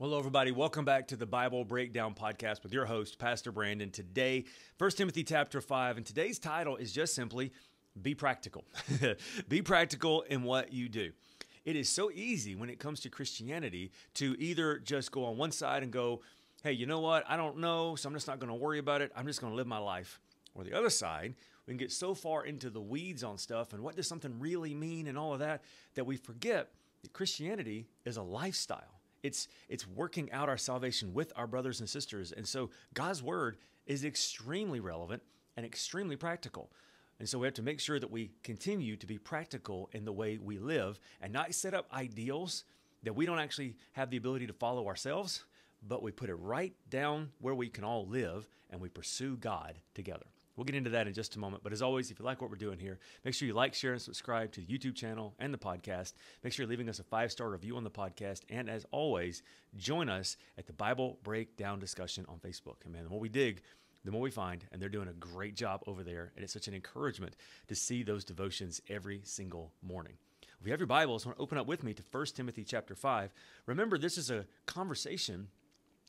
Well, everybody, welcome back to the Bible Breakdown Podcast with your host, Pastor Brandon. Today, 1 Timothy chapter 5, and today's title is just simply Be Practical. Be practical in what you do. It is so easy when it comes to Christianity to either just go on one side and go, hey, you know what? I don't know, so I'm just not going to worry about it. I'm just going to live my life. Or the other side, we can get so far into the weeds on stuff and what does something really mean and all of that that we forget that Christianity is a lifestyle it's it's working out our salvation with our brothers and sisters. And so God's word is extremely relevant and extremely practical. And so we have to make sure that we continue to be practical in the way we live and not set up ideals that we don't actually have the ability to follow ourselves, but we put it right down where we can all live and we pursue God together. We'll get into that in just a moment. But as always, if you like what we're doing here, make sure you like, share, and subscribe to the YouTube channel and the podcast. Make sure you're leaving us a five star review on the podcast. And as always, join us at the Bible Breakdown discussion on Facebook. And man, the more we dig, the more we find, and they're doing a great job over there. And it's such an encouragement to see those devotions every single morning. If you have your Bibles, want to open up with me to 1 Timothy chapter 5. Remember, this is a conversation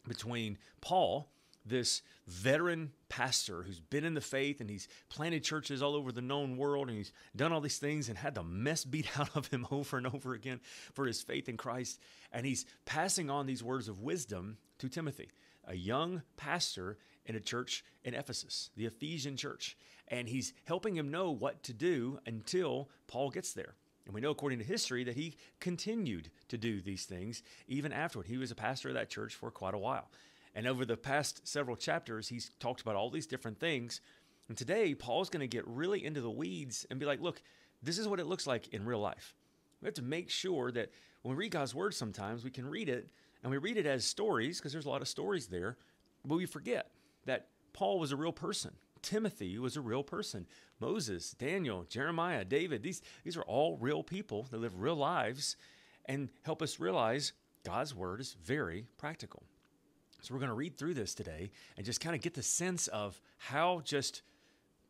between Paul this veteran pastor who's been in the faith and he's planted churches all over the known world and he's done all these things and had the mess beat out of him over and over again for his faith in Christ. And he's passing on these words of wisdom to Timothy, a young pastor in a church in Ephesus, the Ephesian church. And he's helping him know what to do until Paul gets there. And we know, according to history, that he continued to do these things even afterward. He was a pastor of that church for quite a while. And over the past several chapters, he's talked about all these different things. And today, Paul's going to get really into the weeds and be like, look, this is what it looks like in real life. We have to make sure that when we read God's word, sometimes we can read it and we read it as stories because there's a lot of stories there, but we forget that Paul was a real person. Timothy was a real person. Moses, Daniel, Jeremiah, David, these, these are all real people that live real lives and help us realize God's word is very practical. So we're going to read through this today and just kind of get the sense of how just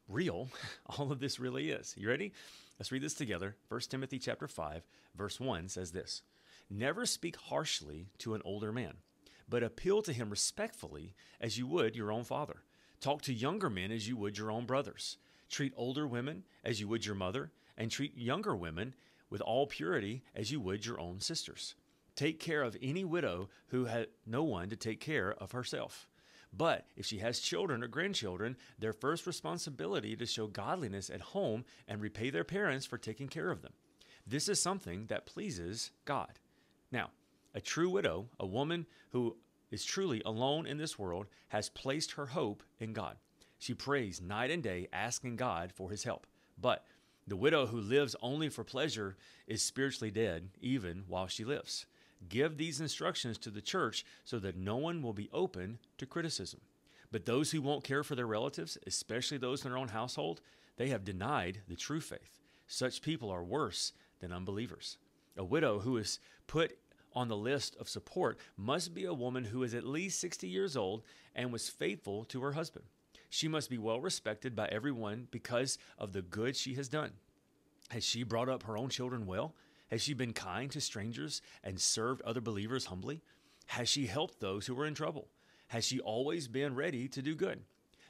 real all of this really is. You ready? Let's read this together. 1 Timothy chapter 5, verse 1 says this: Never speak harshly to an older man, but appeal to him respectfully as you would your own father. Talk to younger men as you would your own brothers. Treat older women as you would your mother, and treat younger women with all purity as you would your own sisters. Take care of any widow who had no one to take care of herself. But if she has children or grandchildren, their first responsibility is to show godliness at home and repay their parents for taking care of them. This is something that pleases God. Now, a true widow, a woman who is truly alone in this world, has placed her hope in God. She prays night and day, asking God for his help. But the widow who lives only for pleasure is spiritually dead, even while she lives. Give these instructions to the church so that no one will be open to criticism. But those who won't care for their relatives, especially those in their own household, they have denied the true faith. Such people are worse than unbelievers. A widow who is put on the list of support must be a woman who is at least 60 years old and was faithful to her husband. She must be well respected by everyone because of the good she has done. Has she brought up her own children well? Has she been kind to strangers and served other believers humbly? Has she helped those who were in trouble? Has she always been ready to do good?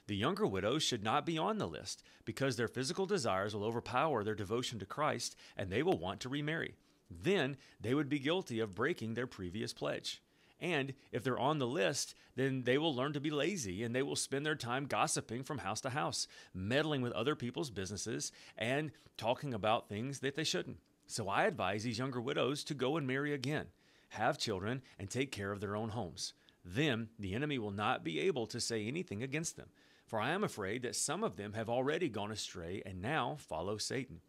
The younger widows should not be on the list because their physical desires will overpower their devotion to Christ and they will want to remarry. Then they would be guilty of breaking their previous pledge. And if they're on the list, then they will learn to be lazy and they will spend their time gossiping from house to house, meddling with other people's businesses, and talking about things that they shouldn't. So I advise these younger widows to go and marry again, have children, and take care of their own homes. Then the enemy will not be able to say anything against them. For I am afraid that some of them have already gone astray and now follow Satan.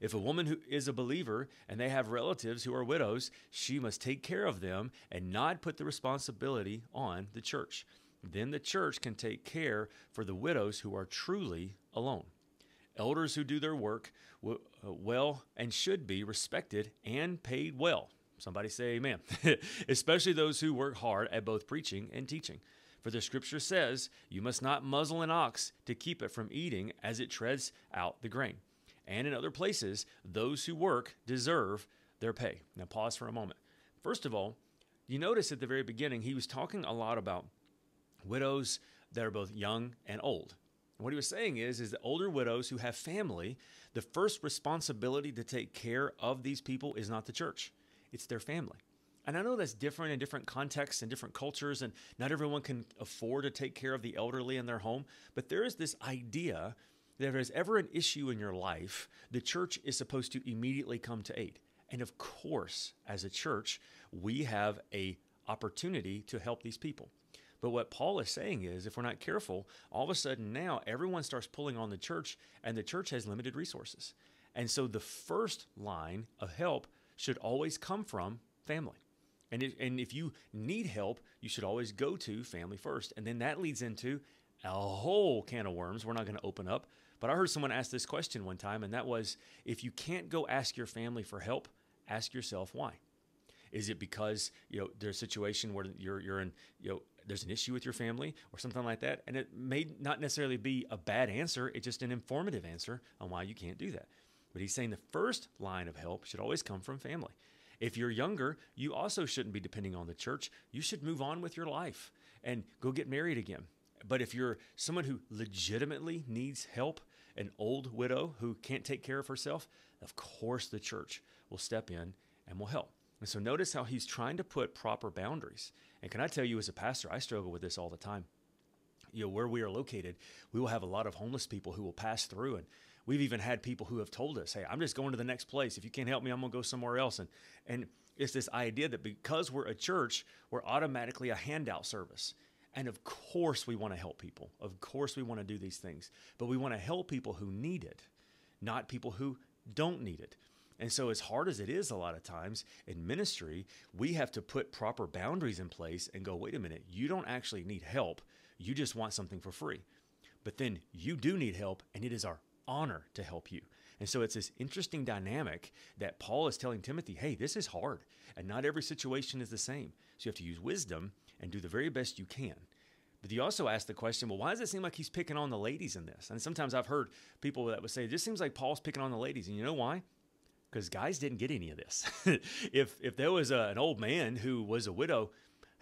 If a woman who is a believer and they have relatives who are widows, she must take care of them and not put the responsibility on the church. Then the church can take care for the widows who are truly alone. Elders who do their work uh, well and should be respected and paid well. Somebody say amen. Especially those who work hard at both preaching and teaching. For the scripture says, You must not muzzle an ox to keep it from eating as it treads out the grain. And in other places, those who work deserve their pay. Now, pause for a moment. First of all, you notice at the very beginning, he was talking a lot about widows that are both young and old. What he was saying is, is older widows who have family, the first responsibility to take care of these people is not the church, it's their family. And I know that's different in different contexts and different cultures, and not everyone can afford to take care of the elderly in their home. But there is this idea that if there's ever an issue in your life, the church is supposed to immediately come to aid. And of course, as a church, we have a opportunity to help these people. But what Paul is saying is if we're not careful, all of a sudden now everyone starts pulling on the church and the church has limited resources. And so the first line of help should always come from family. And if, and if you need help, you should always go to family first. And then that leads into a whole can of worms we're not going to open up. But I heard someone ask this question one time, and that was if you can't go ask your family for help, ask yourself why. Is it because you know there's a situation where you're you're in you know there's an issue with your family or something like that, and it may not necessarily be a bad answer. It's just an informative answer on why you can't do that. But he's saying the first line of help should always come from family. If you're younger, you also shouldn't be depending on the church. You should move on with your life and go get married again. But if you're someone who legitimately needs help, an old widow who can't take care of herself, of course the church will step in and will help. And so notice how he's trying to put proper boundaries. And can I tell you, as a pastor, I struggle with this all the time. You know, where we are located, we will have a lot of homeless people who will pass through and We've even had people who have told us, "Hey, I'm just going to the next place. If you can't help me, I'm going to go somewhere else." And and it's this idea that because we're a church, we're automatically a handout service. And of course, we want to help people. Of course, we want to do these things. But we want to help people who need it, not people who don't need it. And so, as hard as it is a lot of times in ministry, we have to put proper boundaries in place and go, wait a minute, you don't actually need help. You just want something for free. But then you do need help, and it is our honor to help you. And so it's this interesting dynamic that Paul is telling Timothy, hey, this is hard, and not every situation is the same. So you have to use wisdom and do the very best you can. But you also ask the question, well, why does it seem like he's picking on the ladies in this? And sometimes I've heard people that would say, this seems like Paul's picking on the ladies. And you know why? Because guys didn't get any of this. if if there was a, an old man who was a widow,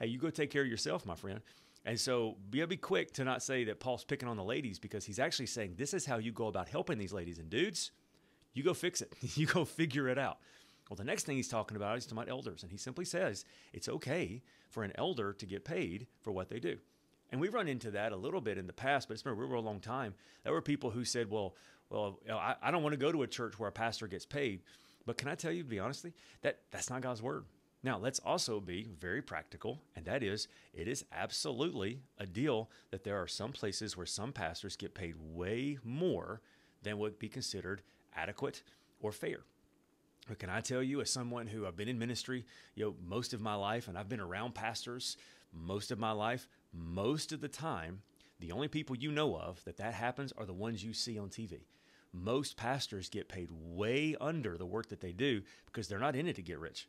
hey, you go take care of yourself, my friend. And so be, be quick to not say that Paul's picking on the ladies because he's actually saying this is how you go about helping these ladies. And dudes, you go fix it. you go figure it out. Well, the next thing he's talking about is to my elders. And he simply says it's okay for an elder to get paid for what they do. And we've run into that a little bit in the past, but it's been a real, real long time. There were people who said, well, well, I, I don't want to go to a church where a pastor gets paid. But can I tell you, to be honestly, that that's not God's word. Now, let's also be very practical, and that is it is absolutely a deal that there are some places where some pastors get paid way more than would be considered adequate or fair. But can I tell you, as someone who I've been in ministry, you know, most of my life, and I've been around pastors most of my life, most of the time, the only people you know of that that happens are the ones you see on TV. Most pastors get paid way under the work that they do because they're not in it to get rich.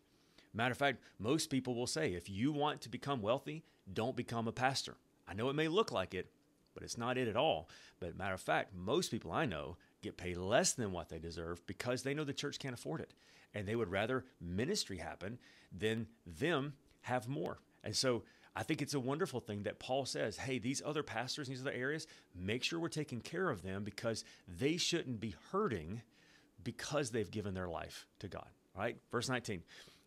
Matter of fact, most people will say if you want to become wealthy, don't become a pastor. I know it may look like it, but it's not it at all. But matter of fact, most people I know get paid less than what they deserve because they know the church can't afford it. And they would rather ministry happen than them have more. And so I think it's a wonderful thing that Paul says, hey, these other pastors in these other areas, make sure we're taking care of them because they shouldn't be hurting because they've given their life to God. Right? Verse 19.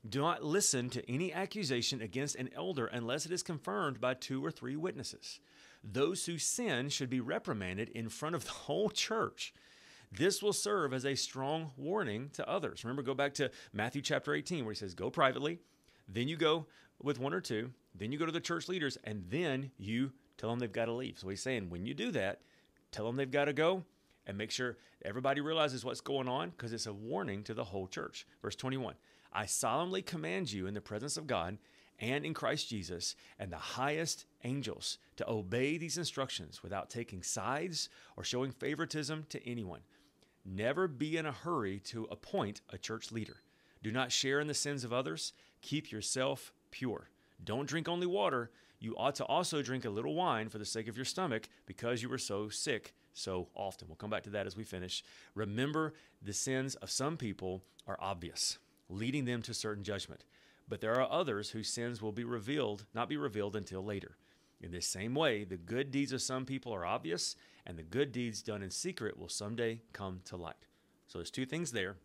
Do not listen to any accusation against an elder unless it is confirmed by two or three witnesses. Those who sin should be reprimanded in front of the whole church. This will serve as a strong warning to others. Remember, go back to Matthew chapter 18, where he says, Go privately, then you go with one or two, then you go to the church leaders, and then you tell them they've got to leave. So he's saying, when you do that, tell them they've got to go and make sure everybody realizes what's going on because it's a warning to the whole church. Verse 21 I solemnly command you in the presence of God and in Christ Jesus and the highest angels to obey these instructions without taking sides or showing favoritism to anyone. Never be in a hurry to appoint a church leader. Do not share in the sins of others. Keep yourself pure. Don't drink only water. You ought to also drink a little wine for the sake of your stomach because you were so sick so often. We'll come back to that as we finish. Remember, the sins of some people are obvious leading them to certain judgment. but there are others whose sins will be revealed, not be revealed until later. In this same way, the good deeds of some people are obvious, and the good deeds done in secret will someday come to light. So there's two things there,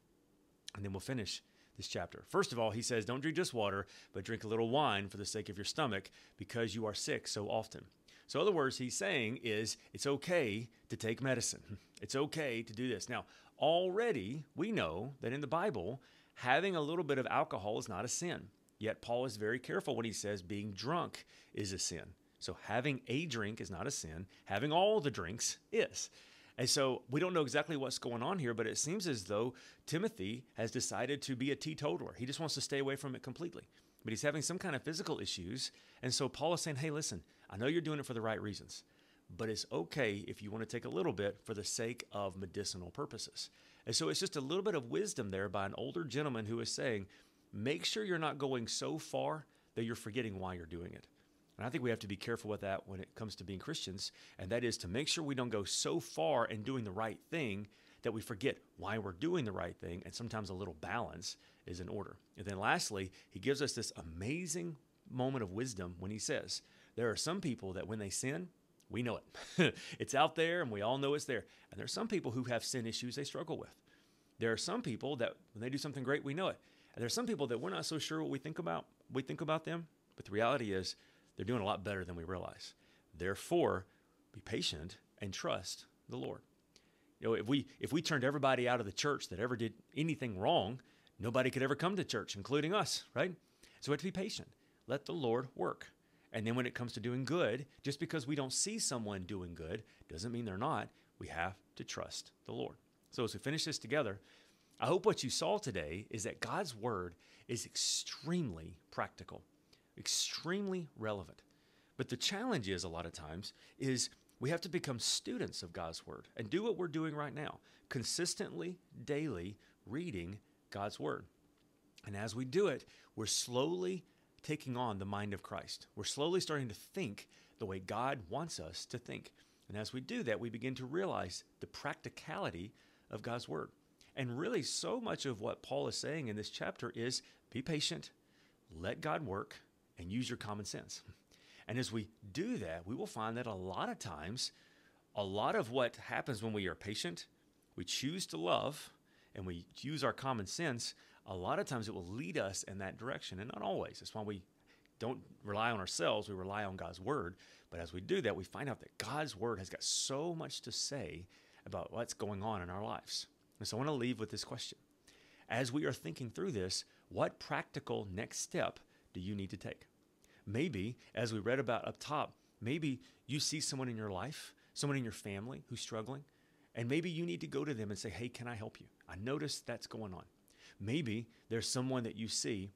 and then we'll finish this chapter. First of all, he says, Don't drink just water, but drink a little wine for the sake of your stomach, because you are sick so often. So, other words, he's saying is it's okay to take medicine. It's okay to do this. Now, already we know that in the Bible, having a little bit of alcohol is not a sin. Yet Paul is very careful when he says being drunk is a sin. So having a drink is not a sin, having all the drinks is. And so we don't know exactly what's going on here, but it seems as though Timothy has decided to be a teetotaler. He just wants to stay away from it completely. But he's having some kind of physical issues. And so Paul is saying, hey, listen, I know you're doing it for the right reasons, but it's okay if you want to take a little bit for the sake of medicinal purposes. And so it's just a little bit of wisdom there by an older gentleman who is saying, make sure you're not going so far that you're forgetting why you're doing it. And I think we have to be careful with that when it comes to being Christians, and that is to make sure we don't go so far in doing the right thing that we forget why we're doing the right thing, and sometimes a little balance is in order. And then lastly, he gives us this amazing moment of wisdom when he says, There are some people that when they sin, we know it. it's out there and we all know it's there. And there are some people who have sin issues they struggle with. There are some people that when they do something great, we know it. And there are some people that we're not so sure what we think about. We think about them, but the reality is they're doing a lot better than we realize. Therefore, be patient and trust the Lord. You know, if we if we turned everybody out of the church that ever did anything wrong, nobody could ever come to church, including us, right? So we have to be patient. Let the Lord work. And then when it comes to doing good, just because we don't see someone doing good doesn't mean they're not. We have to trust the Lord. So as we finish this together, I hope what you saw today is that God's word is extremely practical, extremely relevant. But the challenge is a lot of times is we have to become students of God's word and do what we're doing right now, consistently, daily reading God's word. And as we do it, we're slowly taking on the mind of Christ. We're slowly starting to think the way God wants us to think. And as we do that, we begin to realize the practicality of God's word. And really, so much of what Paul is saying in this chapter is be patient, let God work, and use your common sense. And as we do that, we will find that a lot of times, a lot of what happens when we are patient, we choose to love, and we use our common sense, a lot of times it will lead us in that direction. And not always. That's why we don't rely on ourselves, we rely on God's word. But as we do that, we find out that God's word has got so much to say about what's going on in our lives. And so I want to leave with this question. As we are thinking through this, what practical next step do you need to take? Maybe, as we read about up top, maybe you see someone in your life, someone in your family who's struggling, and maybe you need to go to them and say, Hey, can I help you? I notice that's going on. Maybe there's someone that you see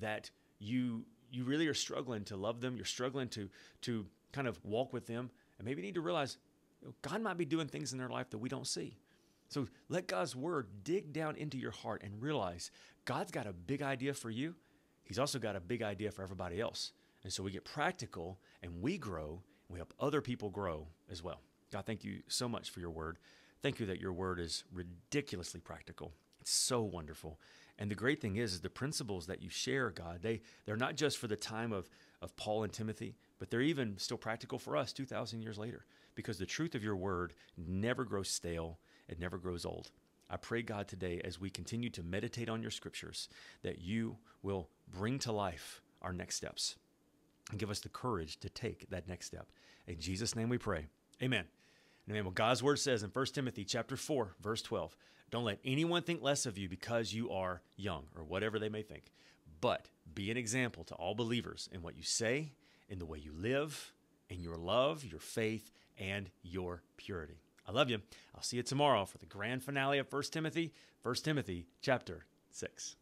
that you you really are struggling to love them, you're struggling to to kind of walk with them, and maybe you need to realize God might be doing things in their life that we don't see. So let God's word dig down into your heart and realize God's got a big idea for you. He's also got a big idea for everybody else. And so we get practical and we grow and we help other people grow as well. God, thank you so much for your word. Thank you that your word is ridiculously practical. It's so wonderful. And the great thing is, is the principles that you share, God, they, they're not just for the time of, of Paul and Timothy, but they're even still practical for us 2,000 years later because the truth of your word never grows stale it never grows old. I pray, God, today as we continue to meditate on your scriptures, that you will bring to life our next steps and give us the courage to take that next step. In Jesus' name we pray. Amen. And amen. Well, God's word says in 1 Timothy chapter 4, verse 12, don't let anyone think less of you because you are young or whatever they may think, but be an example to all believers in what you say, in the way you live, in your love, your faith, and your purity. I love you. I'll see you tomorrow for the grand finale of 1 Timothy, 1 Timothy chapter 6.